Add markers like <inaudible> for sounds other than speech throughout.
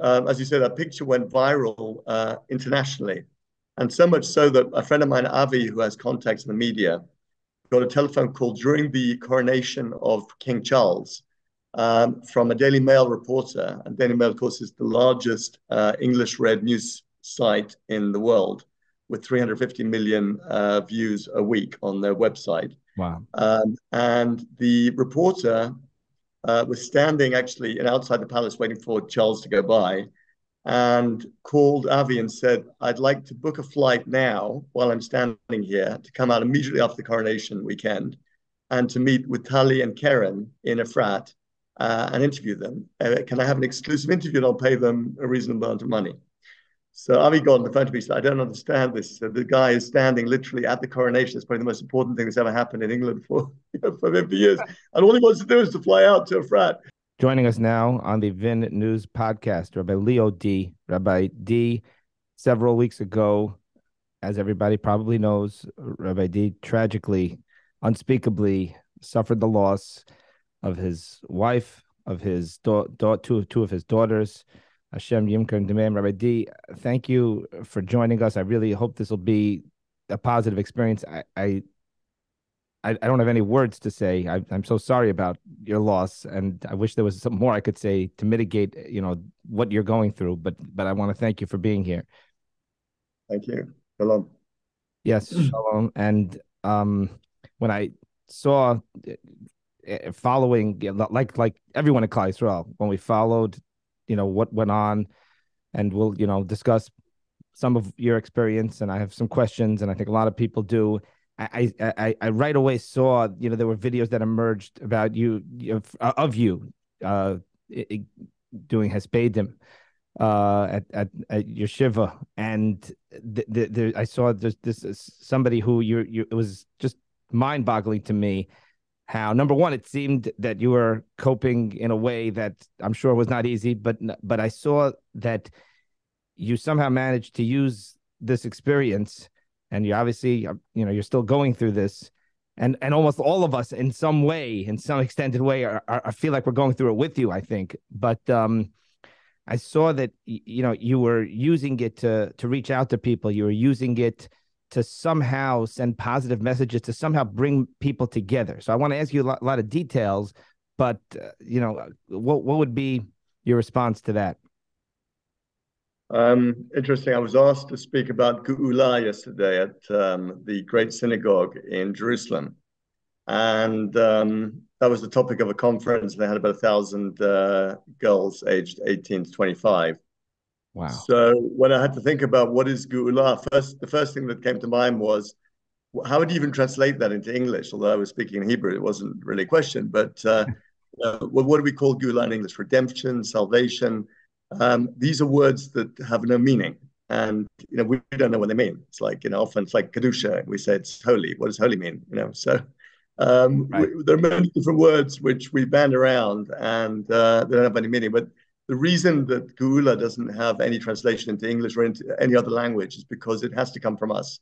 um, as you said, that picture went viral uh, internationally. And so much so that a friend of mine, Avi, who has contacts in the media, got a telephone call during the coronation of King Charles um, from a Daily Mail reporter. And Daily Mail, of course, is the largest uh, English read news site in the world with 350 million uh, views a week on their website. Wow. Um, and the reporter uh, was standing actually outside the palace waiting for Charles to go by and called Avi and said, I'd like to book a flight now while I'm standing here to come out immediately after the coronation weekend and to meet with Tali and Karen in Efrat uh, and interview them. Uh, can I have an exclusive interview and I'll pay them a reasonable amount of money? So Avi got the phone to me I don't understand this. So the guy is standing literally at the coronation. It's probably the most important thing that's ever happened in England for, <laughs> for 50 years. And all he wants to do is to fly out to Efrat. Joining us now on the Vin News podcast, Rabbi Leo Dee. Rabbi Dee. several weeks ago, as everybody probably knows, Rabbi Dee tragically, unspeakably suffered the loss of his wife, of his da- da- two, two of his daughters, Hashem Yinkom Damam. Rabbi Dee, thank you for joining us. I really hope this will be a positive experience. I, I I, I don't have any words to say. I, am so sorry about your loss, and I wish there was some more I could say to mitigate, you know, what you're going through. But but I want to thank you for being here. Thank you. Shalom. Yes, shalom. And um, when I saw uh, following, like like everyone at Klal Yisrael, when we followed, you know, what went on, and we'll you know discuss some of your experience, and I have some questions, and I think a lot of people do. I, I, I right away saw, you know, there were videos that emerged about you, of, of you, uh, doing Hespedim, uh, at, at, at your Shiva. And the, the, the, I saw this, this somebody who you, you, it was just mind boggling to me how number one, it seemed that you were coping in a way that I'm sure was not easy, but, but I saw that you somehow managed to use this experience and you obviously uh, you know you're still going through this and and almost all of us in some way in some extended way are, are, I feel like we're going through it with you I think. But um I saw that you know you were using it to to reach out to people. You were using it to somehow send positive messages to somehow bring people together so I want to ask you a lot, a lot of details but uh, you know what what would be your response to that um, interesting. I was asked to speak about Geula yesterday at um, the Great Synagogue in Jerusalem. And um, that was the topic of a conference. They had about a thousand uh, girls aged 18 to 25. Wow. So when I had to think about what is Geula, first, the first thing that came to mind was how would you even translate that into English? Although I was speaking in Hebrew, it wasn't really a question. But uh, <laughs> uh, what, what do we call Geula in English? Redemption, salvation um, these are words that have no meaning. And you know, we don't know what they mean. It's like, you know, often it's like Kedusha, we say it's holy. What does holy mean? You know, so um, right. we, there are many different words which we band around and uh, they don't have any meaning. But the reason that Geula doesn't have any translation into English or into any other language is because it has to come from us.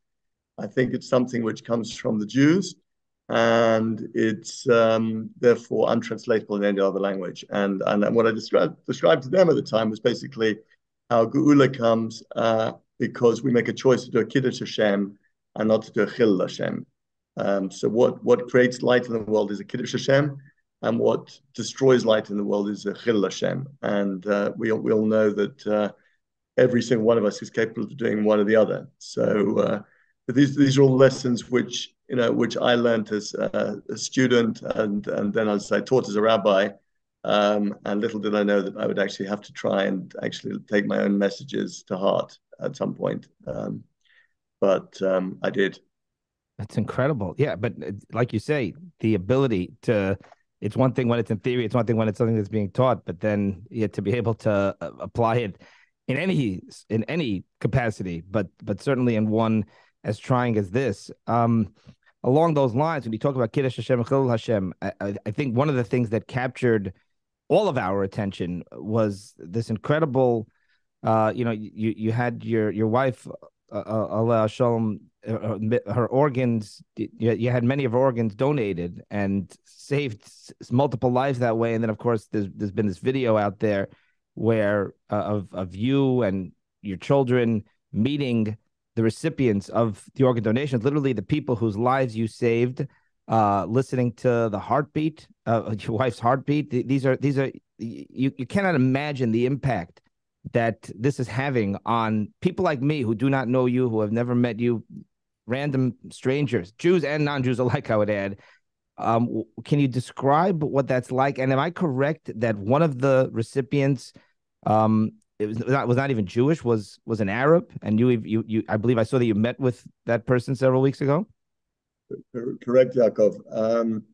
I think it's something which comes from the Jews and it's um, therefore untranslatable in any other language. And, and what I described, described to them at the time was basically how Geula comes uh, because we make a choice to do a Kiddush Hashem and not to do a Chillul Hashem. Um, so what, what creates light in the world is a Kiddush Hashem, and what destroys light in the world is a Chillul Hashem. And uh, we, we all know that uh, every single one of us is capable of doing one or the other. So uh, these, these are all lessons which you know, which I learned as a, a student and, and then as I taught as a rabbi. Um, and little did I know that I would actually have to try and actually take my own messages to heart at some point. Um, but um, I did. That's incredible. Yeah. But uh, like you say, the ability to, it's one thing when it's in theory, it's one thing when it's something that's being taught, but then yeah, to be able to uh, apply it in any in any capacity, but but certainly in one as trying as this. Um, along those lines, when you talk about Kiddush Hashem, Chillul Hashem, I, I, think one of the things that captured all of our attention was this incredible. Uh, you know, you you had your your wife, uh, uh Aleha HaShalom, uh, uh, her organs. You, you had many of her organs donated and saved multiple lives that way. And then, of course, there's there's been this video out there where uh, of of you and your children meeting the recipients of the organ donations, literally the people whose lives you saved, uh, listening to the heartbeat, uh, <laughs> your wife's heartbeat. These are these are you you cannot imagine the impact that this is having on people like me who do not know you, who have never met you, random strangers, Jews and non-Jews alike. I would add. Um, can you describe what that's like? And am I correct that one of the recipients um, it was not was not even Jewish, was was an Arab, and you you you I believe I saw that you met with that person several weeks ago. Correct, Yaakov. Um,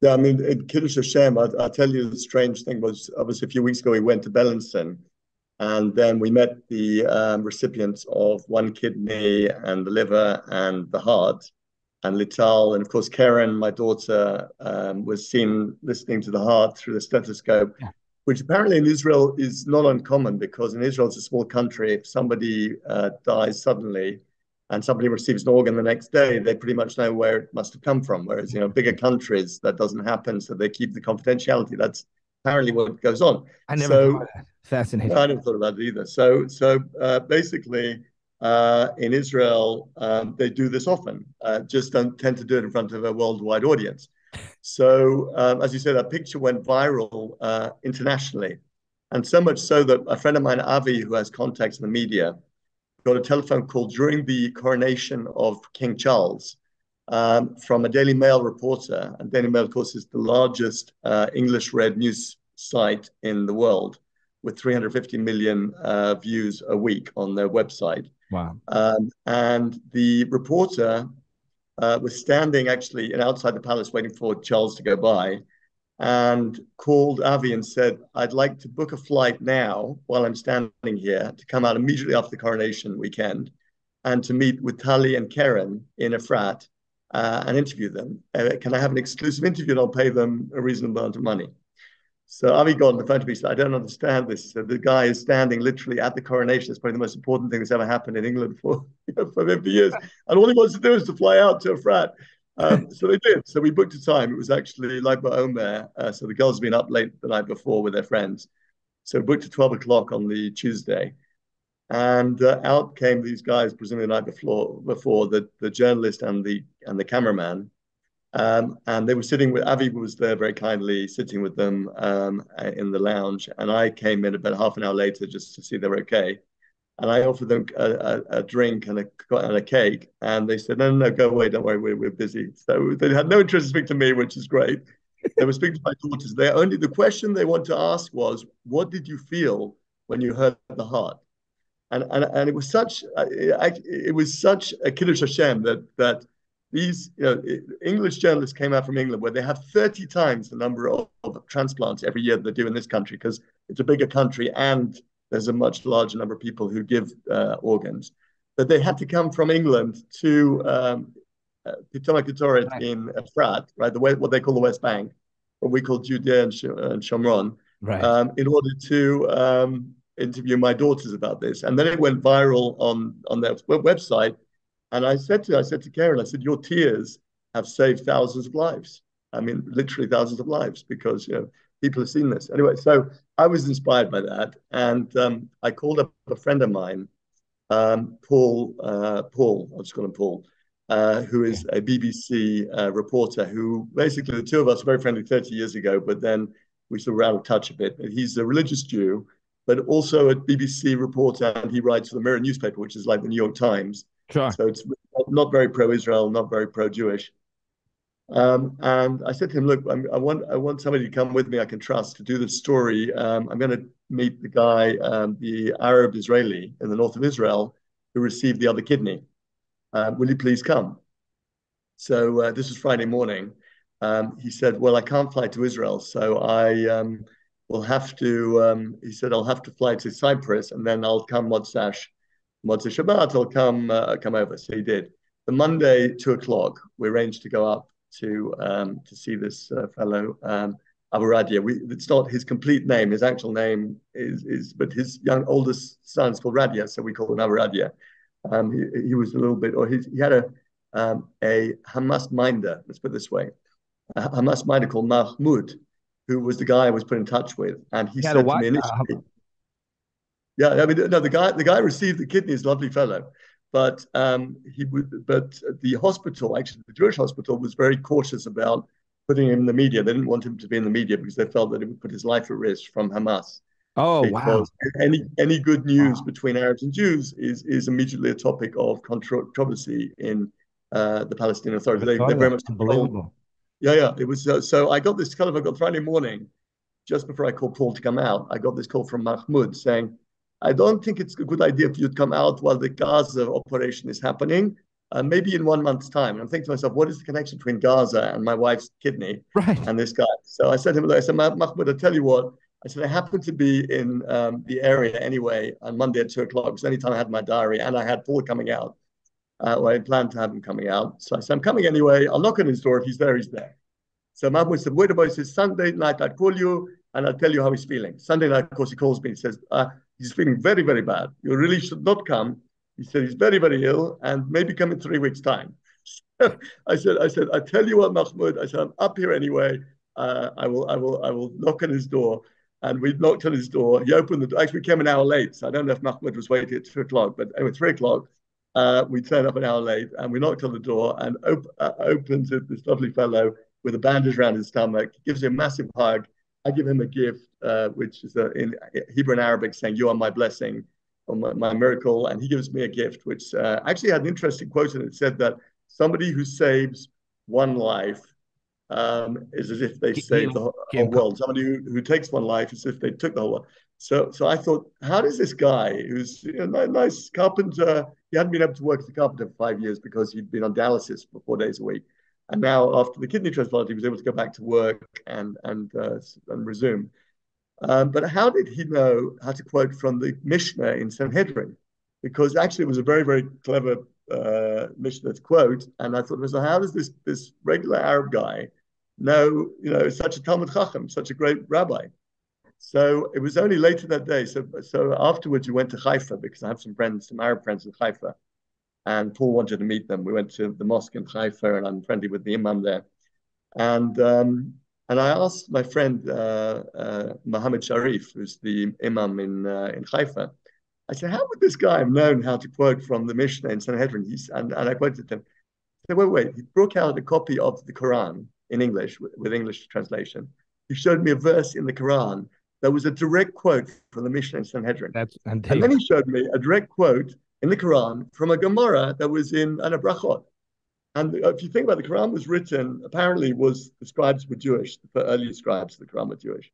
yeah, I mean, in Kiddush Hashem, I, I tell you the strange thing was obviously a few weeks ago we went to Beilinson, and then we met the um, recipients of one kidney and the liver and the heart, and Lital, and of course Karen, my daughter, um, was seen listening to the heart through the stethoscope. Yeah which apparently in Israel is not uncommon because in Israel it's a small country. If somebody uh, dies suddenly and somebody receives an organ the next day, they pretty much know where it must have come from. Whereas you know bigger countries that doesn't happen, so they keep the confidentiality. That's apparently what goes on. I never so, fascinating. I never thought about it either. So so uh, basically. Uh, in Israel, um, they do this often, uh, just don't tend to do it in front of a worldwide audience. So, um, as you said, that picture went viral uh, internationally. And so much so that a friend of mine, Avi, who has contacts in the media, got a telephone call during the coronation of King Charles um, from a Daily Mail reporter. And Daily Mail, of course, is the largest uh, English read news site in the world with 350 million uh, views a week on their website. Wow. Um, and the reporter uh, was standing actually outside the palace waiting for Charles to go by and called Avi and said, I'd like to book a flight now while I'm standing here to come out immediately after the coronation weekend and to meet with Tali and Karen in Efrat uh, and interview them. Uh, can I have an exclusive interview and I'll pay them a reasonable amount of money? So Avi got on the phone to me said, I don't understand this. So the guy is standing literally at the coronation. It's probably the most important thing that's ever happened in England for, <laughs> for 50 years. And all he wants to do is to fly out to Efrat. Um, so they did. So we booked a time. It was actually like my own. Uh, so the girls had been up late the night before with their friends. So booked at 12 o'clock on the Tuesday. And uh, out came these guys, presumably the night before, before the, the journalist and the and the cameraman. Um, and they were sitting with Avi was there very kindly sitting with them um, in the lounge, and I came in about half an hour later just to see they were okay. And I offered them a, a, a drink and a, and a cake, and they said, "No, no, no, go away. Don't worry, we're, we're busy." So they had no interest in speaking to me, which is great. they were speaking to my daughters. They only the question they wanted to ask was, "What did you feel when you heard the heart?" And and, and it was such it, it was such a kiddush Hashem that that these you know, English journalists came out from England where they have 30 times the number of, of transplants every year that they do in this country because it's a bigger country and there's a much larger number of people who give uh, organs. But they had to come from England to um, uh, right. in Efrat, right, the way, what they call the West Bank, what we call Judea and, Sh- and Shomron, right. um, in order to um, interview my daughters about this. And then it went viral on, on their website and I said to I said to Karen, I said, your tears have saved thousands of lives. I mean, literally thousands of lives because you know people have seen this. Anyway, so I was inspired by that, and um, I called up a friend of mine, um, Paul. Uh, Paul, I'll just call him Paul, uh, who is a BBC uh, reporter. Who basically the two of us were very friendly 30 years ago, but then we sort of were out of touch a bit. He's a religious Jew, but also a BBC reporter, and he writes for the Mirror newspaper, which is like the New York Times. Sure. So it's not very pro-Israel, not very pro-Jewish. Um, and I said to him, "Look, I'm, i want I want somebody to come with me I can trust to do the story. Um, I'm going to meet the guy, um, the Arab Israeli in the north of Israel, who received the other kidney. Uh, will you please come?" So uh, this was Friday morning. Um, he said, "Well, I can't fly to Israel, so I um, will have to." Um, he said, "I'll have to fly to Cyprus, and then I'll come Motsash Motzei Shabbat, I'll come uh, come over. So he did. The Monday, two o'clock, we arranged to go up to um, to see this uh, fellow um, Abu Radia. We, it's not his complete name. His actual name is is, but his young oldest son is called Radia, so we call him Abu Radia. Um, he, he was a little bit, or he, he had a um, a Hamas minder. Let's put it this way, a Hamas minder called Mahmoud, who was the guy I was put in touch with, and he, he said to me initially. Yeah, I mean, no, the guy the guy received the kidneys, lovely fellow, but um, he would, but the hospital, actually the Jewish hospital, was very cautious about putting him in the media. They didn't want him to be in the media because they felt that it would put his life at risk from Hamas. Oh wow! Any any good news wow. between Arabs and Jews is is immediately a topic of controversy in uh, the Palestinian Authority. They, are very much unbelievable. Yeah, yeah. It was uh, so. I got this kind of. I got Friday morning, just before I called Paul to come out. I got this call from Mahmoud saying I don't think it's a good idea if you'd come out while the Gaza operation is happening. Uh, maybe in one month's time. And I'm thinking to myself, what is the connection between Gaza and my wife's kidney right. and this guy? So I said to him, I said, Mahmoud, I tell you what, I said, I happen to be in um, the area anyway on Monday at two o'clock. The only time I had my diary and I had Paul coming out. Uh, well, I planned to have him coming out. So I said, I'm coming anyway. I'll knock on his door. If he's there, he's there. So Mahmoud said, wait about it. He says, Sunday night, I'll call you and I'll tell you how he's feeling. Sunday night, of course, he calls me. He says, uh, he's feeling very, very bad. You really should not come. He said he's very, very ill and maybe come in three weeks' time. <laughs> I said, I said, I tell you what, Mahmoud, I said, I'm up here anyway. Uh, I will, I will, I will knock on his door. And we knocked on his door. He opened the door. Actually, we came an hour late. So I don't know if Mahmoud was waiting at two o'clock, but anyway, three o'clock, uh, we turned up an hour late and we knocked on the door and op- uh, opens it, this lovely fellow with a bandage around his stomach, gives him a massive hug. I give him a gift uh, which is a, in Hebrew and Arabic saying, You are my blessing or my, my miracle. And he gives me a gift, which uh, actually had an interesting quote in it. It said that somebody who saves one life um, is as if they saved the whole, whole world. Somebody who, who takes one life is as if they took the whole world. So, so I thought, how does this guy, who's you know, nice carpenter, he hadn't been able to work as a carpenter for five years because he'd been on dialysis for four days a week, and now after the kidney transplant, he was able to go back to work and and uh, and resume. Um, but how did he know how to quote from the Mishnah in Sanhedrin? Because actually, it was a very, very clever uh, Mishnah quote. And I thought, so how does this this regular Arab guy know, you know, such a Talmid Chacham, such a great rabbi? So it was only later that day. So so afterwards, we went to Haifa because I have some friends, some Arab friends in Haifa, and Paul wanted to meet them. We went to the mosque in Haifa, and I'm friendly with the imam there. And um, and I asked my friend uh, uh, Mohammed Sharif, who's the imam in uh, in Haifa, I said, how would this guy have known how to quote from the Mishnah in Sanhedrin? He's, and, and I quoted him. He said, wait, wait. He broke out a copy of the Quran in English with, with English translation. He showed me a verse in the Quran that was a direct quote from the Mishnah in Sanhedrin. That's, and, and then he showed me a direct quote in the Quran from a Gemara that was in Anabrachot. And if you think about it, the Quran was written, apparently was the scribes were Jewish, the earlier scribes of the Quran were Jewish.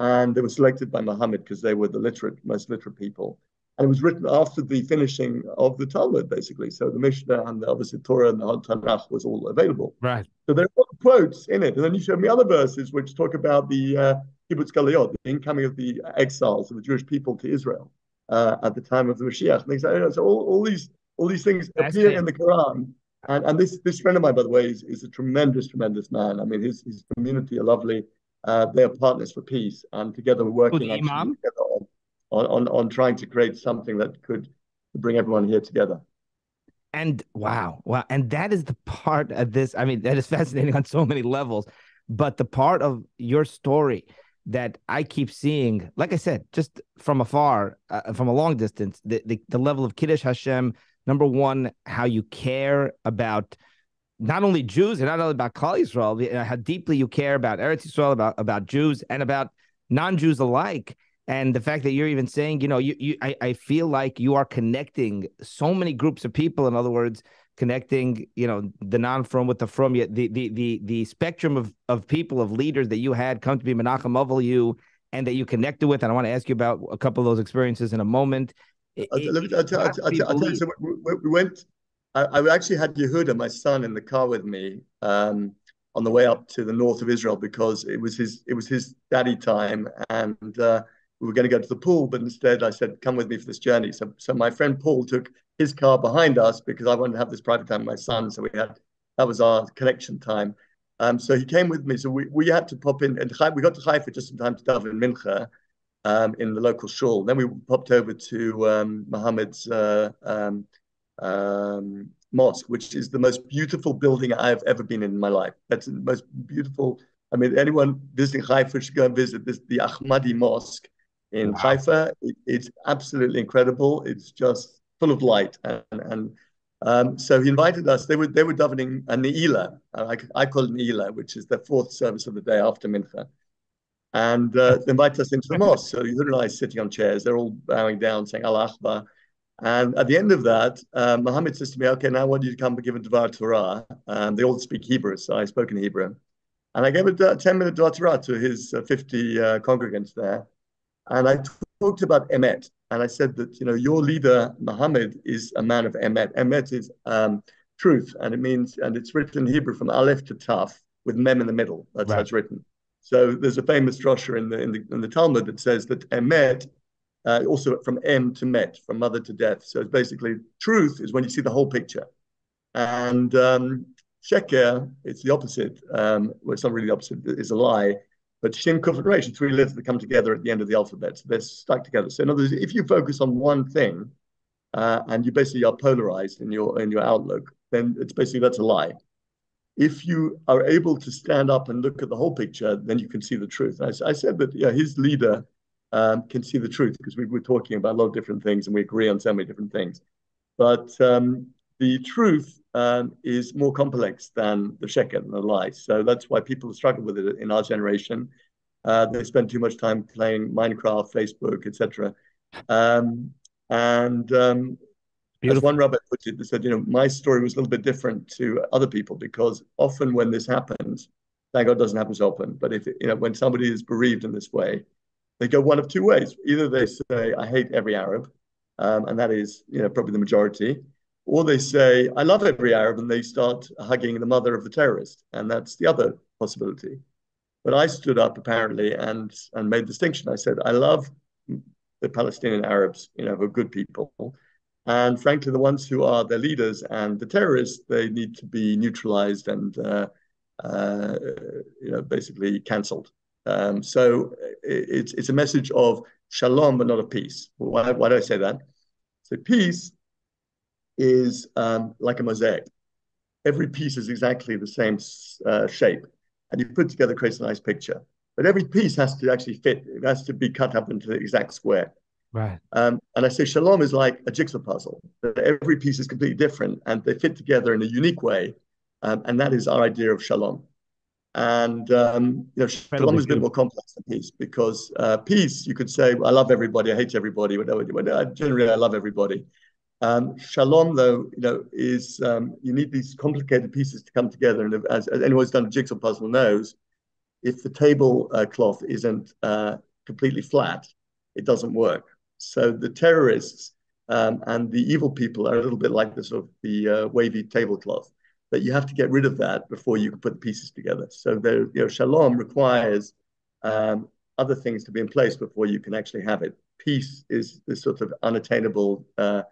And they were selected by Muhammad because they were the literate, most literate people. And it was written after the finishing of the Talmud, basically. So the Mishnah and the, obviously Torah and the Tanakh was all available. Right. So there are quotes in it. And then you showed me other verses which talk about the uh, Kibbutz Galuyot, the incoming of the exiles of the Jewish people to Israel uh, at the time of the Mashiach. And things like that. So all, all these all these things That's appear it. in the Quran and, and this this friend of mine, by the way, is, is a tremendous, tremendous man. I mean, his his community are lovely. Uh, they are partners for peace, and together we're working together on, on, on trying to create something that could bring everyone here together. And wow, wow, and that is the part of this. I mean, that is fascinating on so many levels. But the part of your story that I keep seeing, like I said, just from afar, uh, from a long distance, the, the the level of Kiddush Hashem, number one, how you care about not only Jews and not only about Klal Yisrael, how deeply you care about Eretz Yisrael, about about Jews and about non-Jews alike. And the fact that you're even saying, you know, you, you I, I feel like you are connecting so many groups of people. In other words, connecting, you know, the non-frum with the frum. The the the the spectrum of of people of leaders that you had come to be Menachem Avel you and that you connected with. And I want to ask you about a couple of those experiences in a moment. I'll, let me, I'll, tell, I'll, I'll, I'll tell you, so we, we went, I, I, actually had Yehuda, my son, in the car with me um, on the way up to the north of Israel because it was his, it was his daddy time. And uh, we were going to go to the pool, but instead I said, come with me for this journey. So, so my friend Paul took his car behind us because I wanted to have this private time with my son. So we had, that was our connection time. Um, so he came with me. So we, we had to pop in, and we got to Haifa just in time to daven Mincha um, in the local shul. Then we popped over to um, Muhammad's uh, um, um, mosque, which is the most beautiful building I've ever been in, in my life. That's the most beautiful. I mean, anyone visiting Haifa should go and visit this, the Ahmadi Mosque in wow. Haifa. It, it's absolutely incredible. It's just full of light. And, and um, so he invited us. They were they were davening a Ne'ilah. I, I call it Ne'ilah, which is the fourth service of the day after Mincha. And uh, they invited us into the mosque. So Yehuda and I sitting on chairs. They're all bowing down, saying Allah Akbar. And at the end of that, uh, Muhammad says to me, "Okay, now I want you to come and give a Dvar Torah." Um, they all speak Hebrew, so I spoke in Hebrew. And I gave a 10-minute Dvar Torah to his uh, 50 uh, congregants there. And I talked about Emet. And I said that, you know, your leader, Muhammad, is a man of Emet. Emet is um, truth. And it means, and it's written in Hebrew from Aleph to Taf with Mem in the middle. That's right. how it's written. So there's a famous drasha in the, in the, in the Talmud that says that Emet, uh, also from M to Met, from mother to death. So it's basically truth is when you see the whole picture. And um, Sheker, it's the opposite. Um, well, it's not really the opposite, it's a lie. But Shin and Resh, three letters that come together at the end of the alphabet. So they're stuck together. So in other words, if you focus on one thing uh, and you basically are polarized in your in your outlook, then it's basically that's a lie. If you are able to stand up and look at the whole picture, then you can see the truth. I, I, said that yeah, his leader um, can see the truth because we were talking about a lot of different things and we agree on so many different things. But um, the truth um, is more complex than the sheker and the lie. So that's why people struggle with it in our generation. Uh, they spend too much time playing Minecraft, Facebook, etc. Um, and um, as one rabbi put it, they said, you know, my story was a little bit different to other people because often when this happens, thank God doesn't happen so often, but if you know when somebody is bereaved in this way, they go one of two ways. Either they say, I hate every Arab, um, and that is, you know, probably the majority, or they say, I love every Arab, and they start hugging the mother of the terrorist. And that's the other possibility. But I stood up apparently and, and made distinction. I said, I love the Palestinian Arabs, you know, who are good people. And frankly, the ones who are their leaders and the terrorists, they need to be neutralized and, uh, uh, you know, basically cancelled. Um, so it's, it's a message of shalom, but not of peace. Why, why do I say that? So peace is um, like a mosaic. Every piece is exactly the same uh, shape, and you put together creates a nice picture. But every piece has to actually fit. It has to be cut up into the exact square. Right. Um, and I say shalom is like a jigsaw puzzle. That every piece is completely different, and they fit together in a unique way. Um, and that is our idea of shalom. And um, you know, shalom is a bit more complex than peace because uh, peace, you could say, I love everybody, I hate everybody, whatever. Generally, I love everybody. Um, shalom, though, you know, is um, you need these complicated pieces to come together. And as, as anyone who's done a jigsaw puzzle knows, if the table uh, cloth isn't uh, completely flat, it doesn't work. So the terrorists um, and the evil people are a little bit like the sort of the uh, wavy tablecloth. That you have to get rid of that before you can put the pieces together. So there, you know, shalom requires um, other things to be in place before you can actually have it. Peace is this sort of unattainable uh,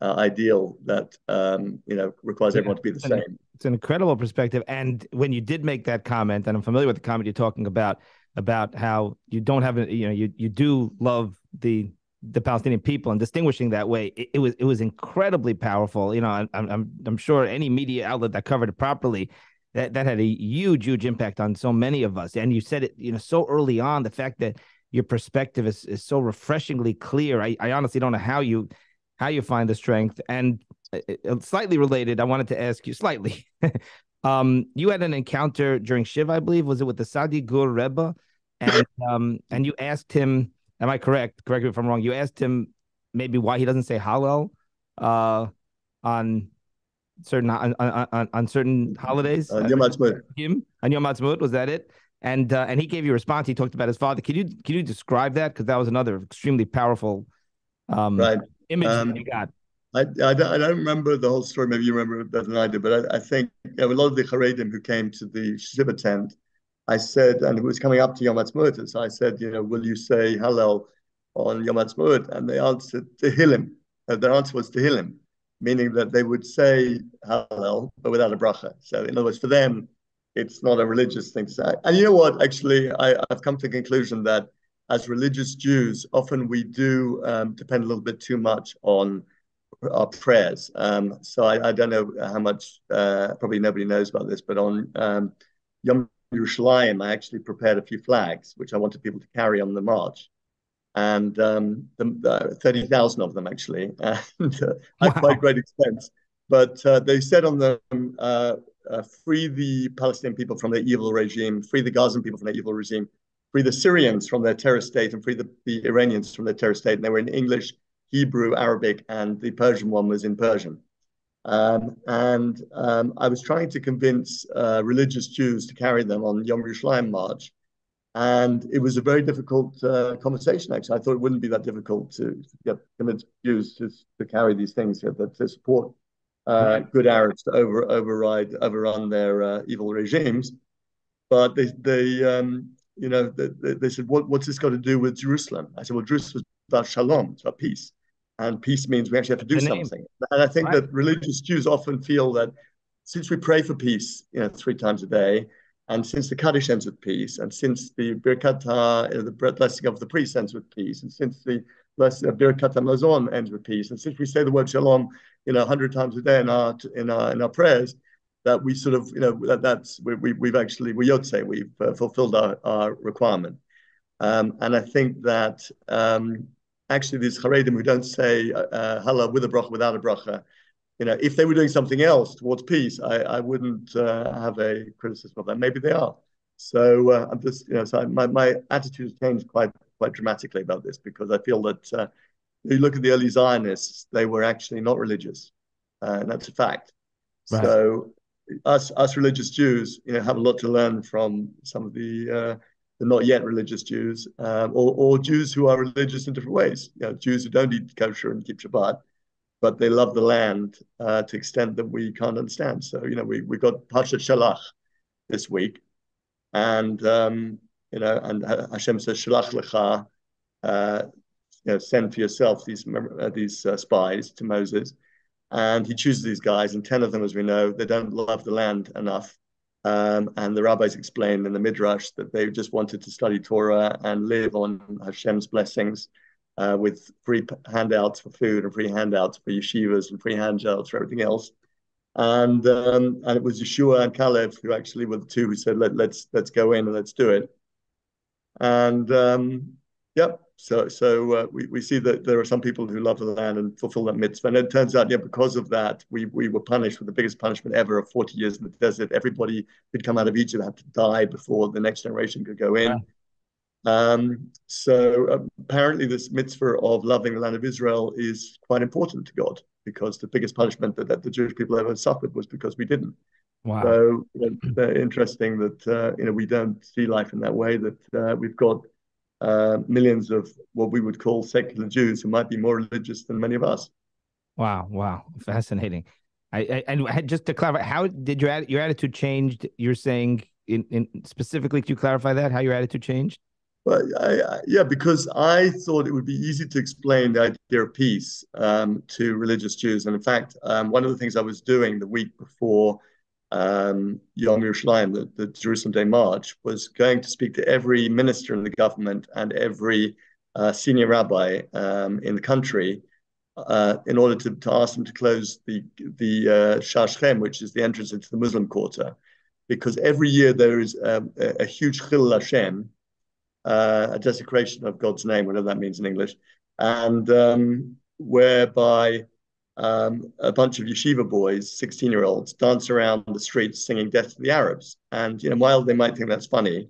uh, ideal that um, you know requires everyone to be the same. It's an incredible perspective. And when you did make that comment, and I'm familiar with the comment you're talking about about how you don't have you know you you do love the the Palestinian people and distinguishing that way, it, it was it was incredibly powerful. You know, I'm I'm I'm sure any media outlet that covered it properly. That, that had a huge, huge impact on so many of us. And you said it, you know, so early on, the fact that your perspective is, is so refreshingly clear. I, I honestly don't know how you how you find the strength. And uh, uh, slightly related, I wanted to ask you slightly. <laughs> um, you had an encounter during Shiv, I believe. Was it with the Sadigur Rebbe? And <coughs> um, and you asked him, am I correct? Correct me if I'm wrong. You asked him maybe why he doesn't say Hallel uh, on certain on, on, on certain holidays. Uh, Yom Ha'atzmaut. Him on Yom Ha'atzmaut, was that it? And uh, and he gave you a response. He talked about his father. Can you can you describe that? Because that was another extremely powerful um, right image um, you got? I, I, don't, I don't remember the whole story. Maybe you remember better than I do. But I, I think a lot of the Haredim who came to the Shiva tent, I said, and it was coming up to Yom Ha'atzmaut, so I said, you know, will you say Hallel on Yom Ha'atzmaut? And they answered Tehillim. Uh, their answer was Tehillim, meaning that they would say Hallel, but without a bracha. So in other words, for them, it's not a religious thing to say. And you know what? Actually, I, I've come to the conclusion that as religious Jews, often we do um, depend a little bit too much on our prayers. Um, so I, I, don't know how much, uh, probably nobody knows about this, but on um, Yom Yerushalayim, I actually prepared a few flags, which I wanted people to carry on the march. and um, the, the 30,000 of them actually, <laughs> and uh, wow. at quite great expense. But uh, they said on them, uh, uh, free the Palestinian people from the evil regime, free the Gazan people from the evil regime, free the Syrians from their terror state, and free the, the Iranians from their terror state. And they were in English, Hebrew, Arabic, and the Persian one was in Persian. Um, and um, I was trying to convince uh, religious Jews to carry them on Yom Yerushalayim March. And it was a very difficult uh, conversation, actually. I thought it wouldn't be that difficult to, get convince Jews to, to carry these things, to, to support uh, good Arabs to over, override, overrun their uh, evil regimes. But they, they um, you know, they, they said, what, what's this got to do with Jerusalem? I said, well, Jerusalem is about shalom, it's about peace and peace means we actually have to do something. And I think right. that religious Jews often feel that since we pray for peace, you know, three times a day, and since the Kaddish ends with peace, and since the Birkat uh, the blessing of the priest ends with peace, and since the blessing of Birkat Hamazon ends with peace, and since we say the word Shalom, you know, a hundred times a day in our in our in our prayers, that we sort of, you know, that, that's we, we we've actually we would say we've uh, fulfilled our our requirement, um, and I think that um, actually these Haredim who don't say uh, Hallel with a bracha, without a bracha, you know, if they were doing something else towards peace, I, I wouldn't uh, have a criticism of that. Maybe they are. So uh, I'm just, you know, so my, my attitude has changed quite quite dramatically about this because I feel that uh, you look at the early Zionists, they were actually not religious, uh, and that's a fact. Right. So us us religious Jews, you know, have a lot to learn from some of the uh, the not yet religious Jews, um, or, or Jews who are religious in different ways. You know, Jews who don't eat kosher and keep Shabbat, but they love the land uh, to extent that we can't understand. So, you know, we, we got Parshat Shalach this week, and, um, you know, and Hashem says, Shalach lecha, uh, you know, send for yourself these, uh, these uh, spies to Moses. And he chooses these guys, and 10 of them, as we know, they don't love the land enough um, and the rabbis explained in the Midrash that they just wanted to study Torah and live on Hashem's blessings uh, with free handouts for food and free handouts for yeshivas and free handouts for everything else. And um, and it was Yeshua and Caleb who actually were the two who said, Let, let's let's go in and let's do it. And um, yep, so so uh, we, we see that there are some people who love the land and fulfill that mitzvah. And it turns out, yeah, because of that, we, we were punished with the biggest punishment ever of 40 years in the desert. Everybody who'd come out of Egypt had to die before the next generation could go in. Wow. Um, so uh, apparently, this mitzvah of loving the land of Israel is quite important to God because the biggest punishment that, that the Jewish people ever suffered was because we didn't. Wow. So you know, interesting that uh, you know we don't see life in that way. That uh, we've got uh, millions of what we would call secular Jews who might be more religious than many of us. Wow, wow, fascinating. I, I and just to clarify, how did your your attitude changed? You're saying in, in specifically, to clarify that how your attitude changed? Well, I, I, yeah, because I thought it would be easy to explain the idea of peace um, to religious Jews, and in fact, um, one of the things I was doing the week before um, Yom Yerushalayim, the, the Jerusalem Day March, was going to speak to every minister in the government and every uh, senior rabbi um, in the country uh, in order to, to ask them to close the the uh, which is the entrance into the Muslim quarter, because every year there is um, a, a, huge Chillul Hashem, uh, a desecration of God's name, whatever that means in English, and um, whereby um, a bunch of yeshiva boys, 16 year olds, dance around the streets singing Death to the Arabs. And you know, while they might think that's funny,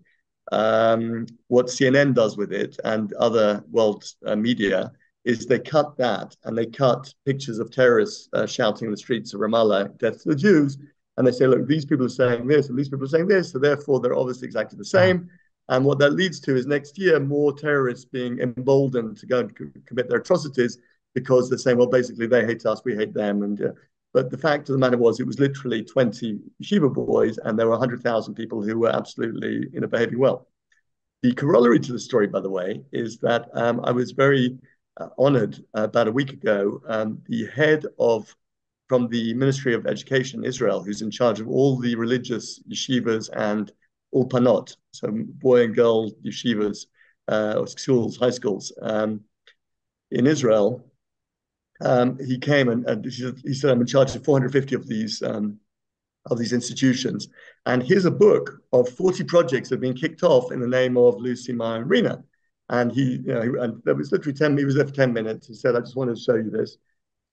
um, what CNN does with it and other world uh, media is they cut that and they cut pictures of terrorists uh, shouting in the streets of Ramallah, Death to the Jews. And they say, look, these people are saying this and these people are saying this. So therefore, they're obviously exactly the same. And what that leads to is next year, more terrorists being emboldened to go and commit their atrocities because they're saying, well, basically they hate us, we hate them. And uh, but the fact of the matter was, it was literally 20 yeshiva boys, and there were 100,000 people who were absolutely, you know, behaving well. The corollary to the story, by the way, is that um, I was very uh, honored uh, about a week ago. Um, the head of from the Ministry of Education, Israel, who's in charge of all the religious yeshivas and ulpanot, so boy and girl yeshivas, uh, schools, high schools um, in Israel, um, he came and, and, he said, "I'm in charge of 450 of these um, of these institutions, and here's a book of 40 projects that have been kicked off in the name of Lucy, Maia, and Rina." And he, you know, and there was literally 10, he was there for 10 minutes. He said, I just wanted to show you this.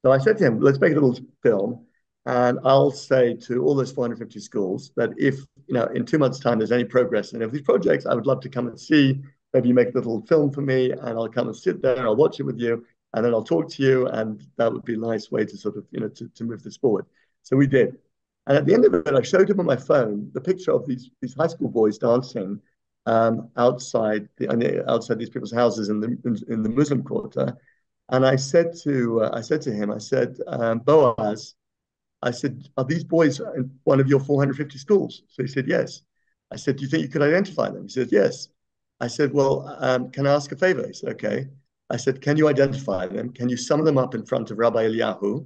So I said to him, let's make a little film. And I'll say to all those 450 schools that if, you know, in two months' time there's any progress in any of these projects, I would love to come and see. Maybe you make a little film for me and I'll come and sit there and I'll watch it with you and then I'll talk to you. And that would be a nice way to sort of, you know, to, to move this forward. So we did. And at the end of it, I showed him on my phone the picture of these, these high school boys dancing um, outside the outside these people's houses in the in, in the Muslim quarter. And I said to uh, I said to him, I said, um, Boaz, I said, are these boys in one of your 450 schools? So he said, yes. I said, do you think you could identify them? He said, yes. I said, well, um, can I ask a favor? He said, okay. I said, can you identify them? Can you sum them up in front of Rabbi Eliyahu,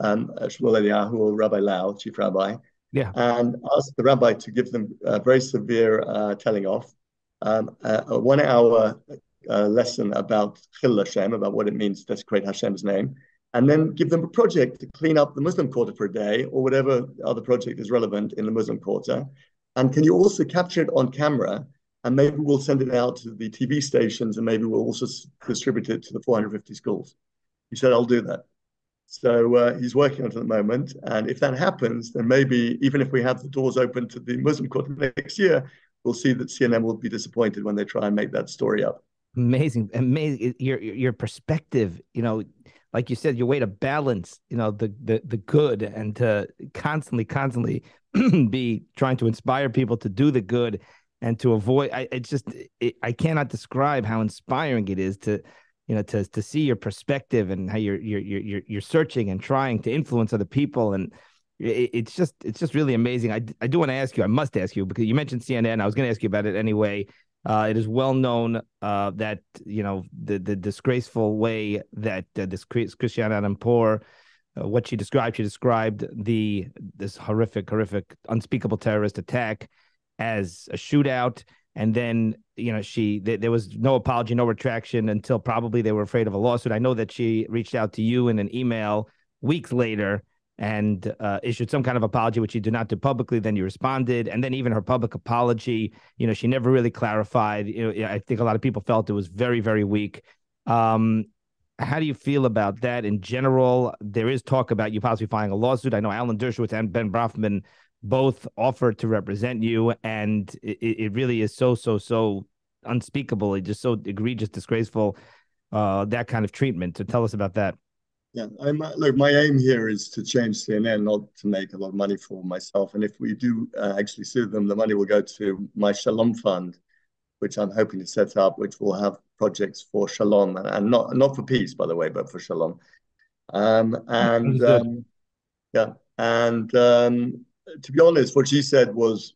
um, Shmuel Eliyahu or Rabbi Lau, chief rabbi? Yeah. And ask the rabbi to give them a very severe uh, telling off, um, a, a one hour uh, lesson about Chillul Hashem, about what it means to desecrate Hashem's name, and then give them a project to clean up the Muslim quarter for a day or whatever other project is relevant in the Muslim quarter. And can you also capture it on camera? And maybe we'll send it out to the TV stations and maybe we'll also distribute it to the 450 schools. He said, I'll do that. So uh, he's working on it at the moment. And if that happens, then maybe even if we have the doors open to the Muslim quarter next year, we'll see that CNN will be disappointed when they try and make that story up. Amazing, amazing. Your your perspective, you know, like you said, your way to balance, you know, the the the good and to constantly, constantly <clears throat> be trying to inspire people to do the good and to avoid. I it's just it, I cannot describe how inspiring it is to, you know, to to see your perspective and how you're you're you're you're searching and trying to influence other people and. it's just it's just really amazing. I, I do want to ask you. I must ask you because you mentioned CNN. I was going to ask you about it anyway. Uh, it is well known uh, that you know the the disgraceful way that uh, this Christiane Amanpour, uh, what she described, she described the this horrific, horrific, unspeakable terrorist attack as a shootout, and then you know she th- there was no apology, no retraction until probably they were afraid of a lawsuit. I know that she reached out to you in an email weeks later and uh, issued some kind of apology, which you did not do publicly. Then you responded, and then even her public apology, you know, she never really clarified. You know, I think a lot of people felt it was very, very weak. Um, how do you feel about that in general? There is talk about you possibly filing a lawsuit. I know Alan Dershowitz and Ben Brafman both offered to represent you, and it, it really is so, so, so unspeakable. It's just so egregious, disgraceful. Uh, that kind of treatment. So tell us about that. Yeah, I'm, look, my aim here is to change CNN, not to make a lot of money for myself. And if we do uh, actually sue them, the money will go to my Shalom Fund, which I'm hoping to set up, which will have projects for Shalom and, and not not for peace, by the way, but for Shalom. Um, and um, yeah, and um, to be honest, what she said was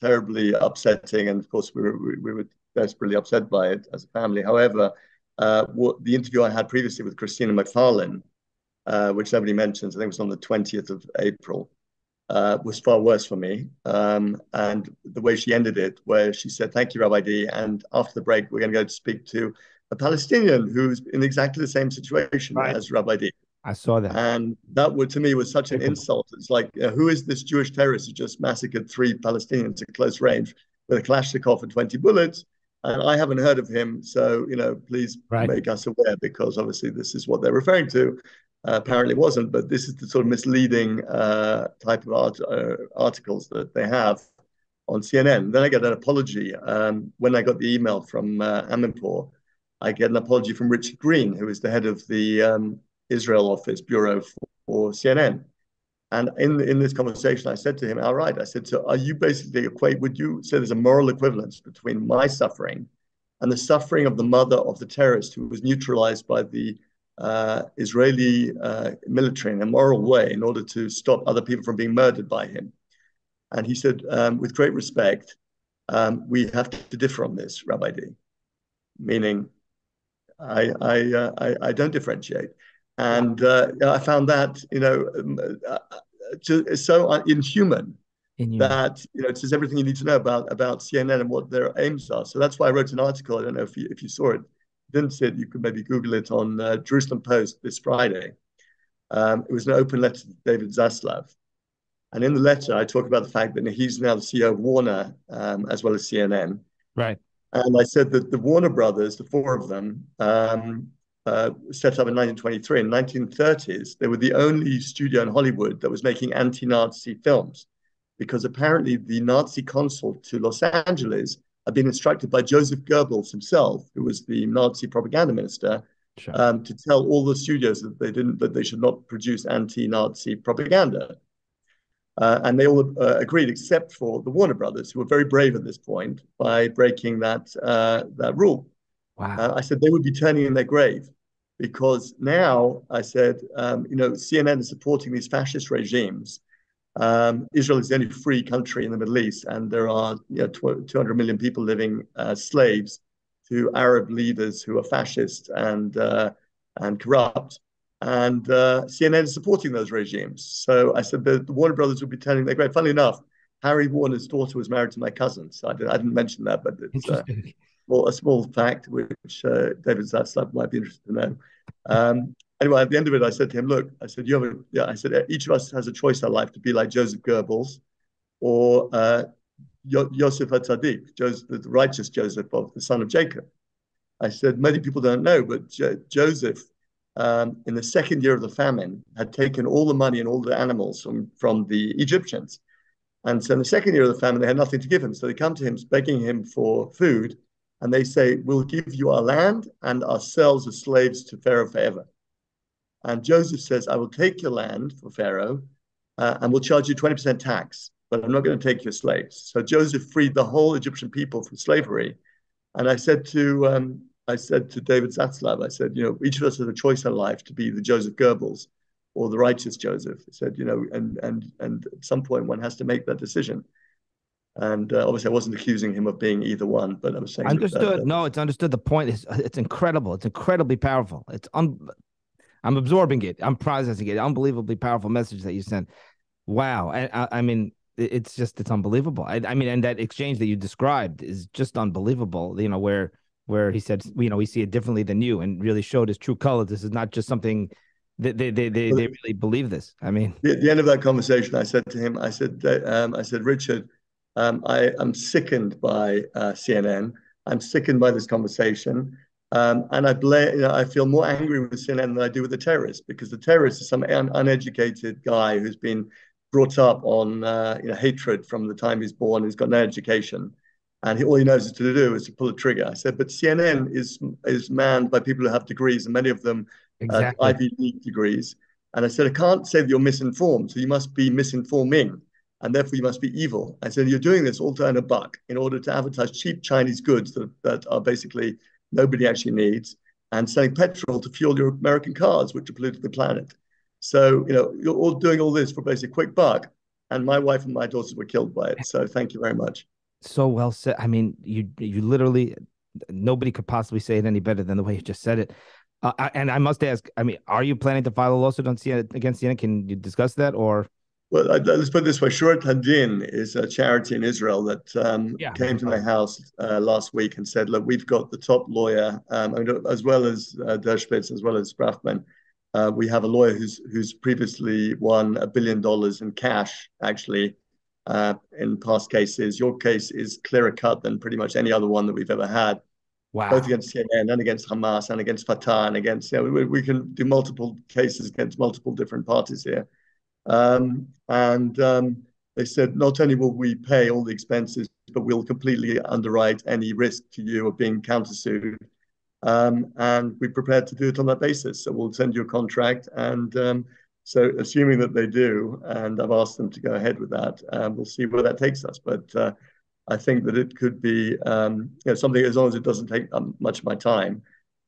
terribly upsetting, and of course we were we were desperately upset by it as a family. However, uh, what the interview I had previously with Christina McFarlane uh, which nobody mentions, I think it was on the 20th of April, uh, was far worse for me. Um, and the way she ended it, where she said, Thank you, Rabbi Dee. And after the break, we're going to go to speak to a Palestinian who's in exactly the same situation right. as Rabbi Dee. I saw that. And that would, to me, was such an insult. It's like, uh, who is this Jewish terrorist who just massacred three Palestinians at close range with a Kalashnikov and 20 bullets? And I haven't heard of him. So, you know, please right. make us aware because obviously this is what they're referring to uh, apparently wasn't, but this is the sort of misleading uh, type of art, uh, articles that they have on CNN. Then I get an apology. Um, when I got the email from uh, Amanpour, I get an apology from Richard Green, who is the head of the um, Israel office bureau for, for, CNN. And in in this conversation, I said to him, "All right," I said, "So are you basically equate? Would you say there's a moral equivalence between my suffering and the suffering of the mother of the terrorist who was neutralized by the uh, Israeli uh, military in a moral way in order to stop other people from being murdered by him. And he said, um, with great respect, um, we have to differ on this, Rabbi Dee. Meaning, I I uh, I, I, don't differentiate, and uh, I found that you know um, uh, uh, so inhuman, inhuman, that you know it says everything you need to know about about CNN and what their aims are. So that's why I wrote an article. I don't know if you if you saw it didn't see it, you could maybe Google it on uh, Jerusalem Post this Friday. Um, it was an open letter to David Zaslav. And in the letter, I talk about the fact that he's now the CEO of Warner um, as well as CNN. Right. And I said that the Warner Brothers, the four of them, um, uh, set up in 1923. In 1930s, they were the only studio in Hollywood that was making anti-Nazi films, because apparently the Nazi consul to Los Angeles had been instructed by Joseph Goebbels himself, who was the Nazi propaganda minister, sure. um, to tell all the studios that they didn't that they should not produce anti-Nazi propaganda. Uh, and they all uh, agreed, except for the Warner Brothers, who were very brave at this point by breaking that uh, that rule. Wow. Uh, I said they would be turning in their grave because now I said, um, you know, CNN is supporting these fascist regimes. Um, Israel is the only free country in the Middle East, and there are you know, 200 million people living uh, slaves to Arab leaders who are fascist and uh, and corrupt. And uh, CNN is supporting those regimes. So I said the, Warner Brothers would be turning their grave. Funny enough, Harry Warner's daughter was married to my cousin, so I didn't, I didn't mention that, but it's uh, well, a small fact which uh, David Zaslav might be interested to know. Um, anyway, at the end of it, I said to him, "Look, I said you have a, yeah, I said each of us has a choice in our life to be like Joseph Goebbels or uh, Yosef HaTzadik, Joseph, the righteous Joseph of the son of Jacob." I said many people don't know, but jo- Joseph um, in the second year of the famine, had taken all the money and all the animals from, from the Egyptians. And so in the second year of the famine, they had nothing to give him. So they come to him begging him for food. And they say, We'll give you our land and ourselves as slaves to Pharaoh forever. And Joseph says, I will take your land for Pharaoh uh, and we'll charge you 20% tax, but I'm not going to take your slaves. So Joseph freed the whole Egyptian people from slavery. And I said to um, I said to David Zaslav, I said, you know, each of us has a choice in life to be the Joseph Goebbels or the righteous Joseph. I said, you know, and and and at some point one has to make that decision. And uh, obviously, I wasn't accusing him of being either one, but I was saying understood. That, uh, no, it's understood. The point is, it's incredible. It's incredibly powerful. It's un. I'm absorbing it. I'm processing it. Unbelievably powerful message that you sent. Wow. And I, I mean, it's just it's unbelievable. I, I mean, and that exchange that you described is just unbelievable. You know, where where he said, you know, we see it differently than you and really showed his true color. This is not just something that they, they, they, they really believe this. I mean, at the end of that conversation, I said to him, I said, um, I said, Richard, um, I am sickened by uh, CNN. I'm sickened by this conversation. Um, and I you know, I feel more angry with CNN than I do with the terrorists because the terrorist is some un- uneducated guy who's been brought up on, uh, you know, hatred from the time he's born. He's got no education and he, all he knows is to do is to pull a trigger. I said, but CNN is is manned by people who have degrees, and many of them exactly. uh, Ivy League degrees. And I said, I can't say that you're misinformed, so you must be misinforming, and therefore you must be evil. I said, you're doing this all to earn a buck in order to advertise cheap Chinese goods that, that are basically nobody actually needs, and selling petrol to fuel your American cars, which are polluting the planet. So, you know, you're all doing all this for basically a quick buck. And my wife and my daughters were killed by it. So thank you very much so well said. I mean, you you literally nobody could possibly say it any better than the way you just said it. Uh, and I must ask, I mean, are you planning to file a lawsuit on against CNN? Can you discuss that or? Well, let's put it this way. Shurat HaDin is a charity in Israel that um, yeah. came to my house uh, last week and said, look, we've got the top lawyer, um, as well as uh, Dershowitz, as well as Brafman. Uh, we have a lawyer who's who's previously won a billion dollars in cash, actually, uh, in past cases. Your case is clearer cut than pretty much any other one that we've ever had. Wow. Both against CNN and against Hamas and against Fatah and against, you know, we, we can do multiple cases against multiple different parties here. Um, and um, they said, not only will we pay all the expenses, but we'll completely underwrite any risk to you of being countersued. Um, and we're prepared to do it on that basis. So we'll send you a contract and um, so assuming that they do, and I've asked them to go ahead with that, um, we'll see where that takes us. But uh, I think that it could be um, you know, something as long as it doesn't take um, much of my time.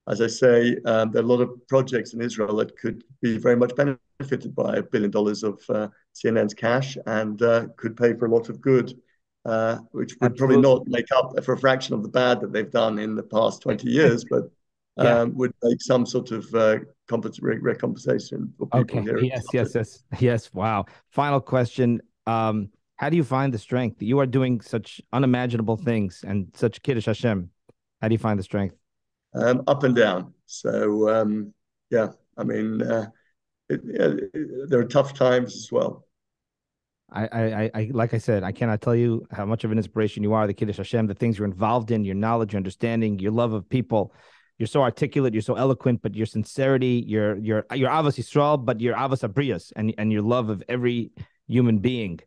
As I say, um, there are a lot of projects in Israel that could be very much benefited by a billion dollars of uh, CNN's cash and uh, could pay for a lot of good, uh, which would Absolutely. probably not make up for a fraction of the bad that they've done in the past 20 <laughs> years, but yeah. um, would make some sort of uh, recompensation for people okay. here. Yes, yes, yes, yes. Wow. Final question. Um, how do you find the strength? You are doing such unimaginable things and such kiddush Hashem. How do you find the strength? Um, up and down. So um, yeah, I mean, uh, it, it, there are tough times as well. I, I, I, like I said, I cannot tell you how much of an inspiration you are. The Kiddush Hashem, the things you're involved in, your knowledge, your understanding, your love of people. You're so articulate, you're so eloquent, but your sincerity, you're you're you're obviously strong, but you're ahavas habriyos, and and your love of every human being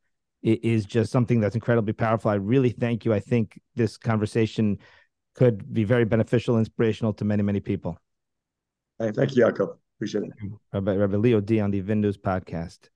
is just something that's incredibly powerful. I really thank you. I think this conversation could be very beneficial, inspirational to many, many people. Thank you, Yaakov. Appreciate it. Rabbi, Rabbi Leo Dee on the VIN News podcast.